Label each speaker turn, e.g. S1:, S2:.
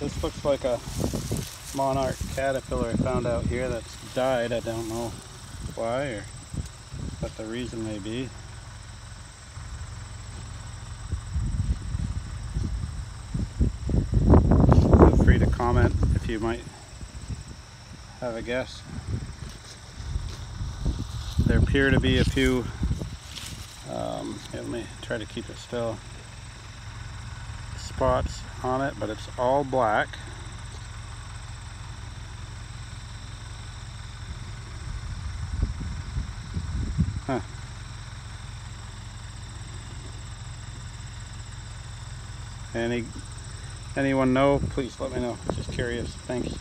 S1: This looks like a monarch caterpillar I found out here that's died. I don't know why or what the reason may be. Feel free to comment if you might have a guess. There appear to be a few, um, let me try to keep it still, spots on it, but it's all black. Huh. Any anyone know? Please let me know. Just curious. Thanks.